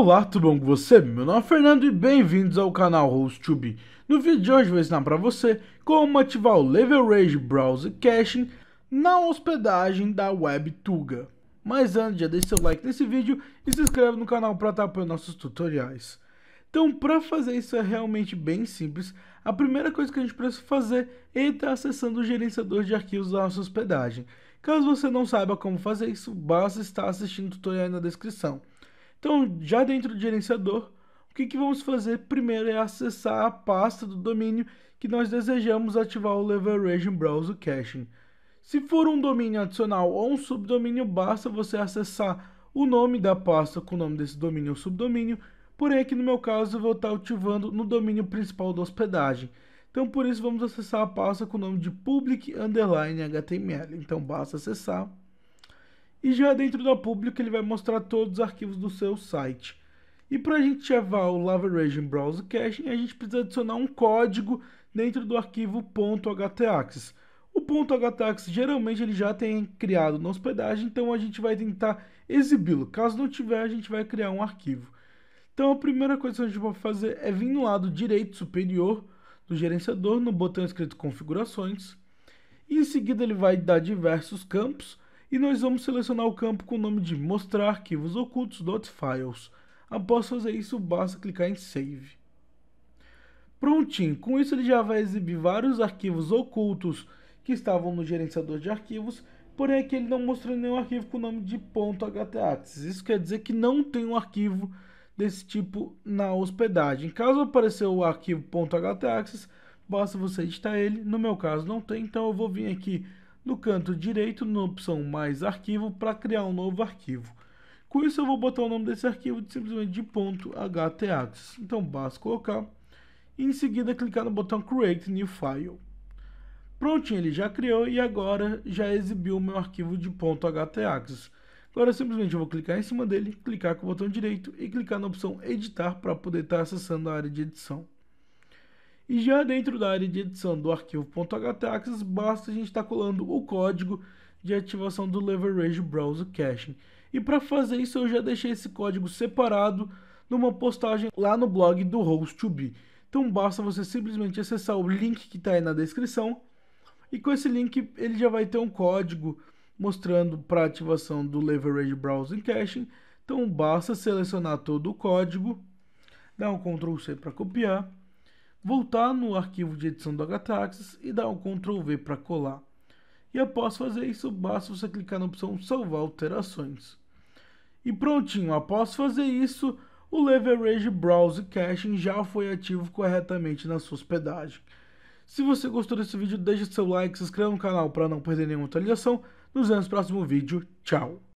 Olá, tudo bom com você? Meu nome é Fernando e bem-vindos ao canal HostTube. No vídeo de hoje vou ensinar para você como ativar o Leverage Browser Caching na hospedagem da WebTuga. Mas antes, já deixe seu like nesse vídeo e se inscreve no canal para estar apoiando nossos tutoriais. Então, para fazer isso é realmente bem simples. A primeira coisa que a gente precisa fazer é estar acessando o gerenciador de arquivos da nossa hospedagem. Caso você não saiba como fazer isso, basta estar assistindo o tutorial na descrição. Então, já dentro do gerenciador, o que, que vamos fazer primeiro é acessar a pasta do domínio que nós desejamos ativar o Leverage Browser Caching. Se for um domínio adicional ou um subdomínio, basta você acessar o nome da pasta com o nome desse domínio ou subdomínio, porém aqui no meu caso eu vou estar ativando no domínio principal da hospedagem. Então por isso vamos acessar a pasta com o nome de public underline HTML. Então basta acessar e já dentro da Public ele vai mostrar todos os arquivos do seu site. E para a gente ativar o Leverage Browser Caching, a gente precisa adicionar um código dentro do arquivo .htaccess. O .htaccess geralmente ele já tem criado na hospedagem, então a gente vai tentar exibi-lo. Caso não tiver, a gente vai criar um arquivo. Então a primeira coisa que a gente vai fazer é vir no lado direito superior do gerenciador, no botão escrito configurações. E em seguida ele vai dar diversos campos e nós vamos selecionar o campo com o nome de mostrar arquivos ocultos .files. Após fazer isso, basta clicar em Save. Prontinho, com isso ele já vai exibir vários arquivos ocultos que estavam no gerenciador de arquivos, porém aqui ele não mostrou nenhum arquivo com o nome de .htaccess. Isso quer dizer que não tem um arquivo desse tipo na hospedagem. Caso aparecer o arquivo .htaccess, basta você editar ele. No meu caso não tem, então eu vou vir aqui no canto direito, na opção mais arquivo, para criar um novo arquivo. Com isso eu vou botar o nome desse arquivo de, simplesmente de ponto .htaccess. Então basta colocar e em seguida clicar no botão Create New File. Prontinho, ele já criou e agora já exibiu o meu arquivo de ponto .htaccess. Agora simplesmente eu vou clicar em cima dele, clicar com o botão direito e clicar na opção Editar para poder estar acessando a área de edição. E já dentro da área de edição do arquivo .htaccess, basta a gente estar tá colando o código de ativação do Leverage Browser Caching. E para fazer isso eu já deixei esse código separado numa postagem lá no blog do Host2Be. Então basta você simplesmente acessar o link que está aí na descrição e com esse link ele já vai ter um código mostrando para ativação do Leverage Browser Caching. Então basta selecionar todo o código, dar um Ctrl C para copiar voltar no arquivo de edição do htaccess e dar um Ctrl V para colar. E após fazer isso, basta você clicar na opção salvar alterações. E prontinho, após fazer isso, o Leverage Browse Caching já foi ativo corretamente na sua hospedagem. Se você gostou desse vídeo, deixe seu like, se inscreva no canal para não perder nenhuma atualização. Nos vemos no próximo vídeo. Tchau!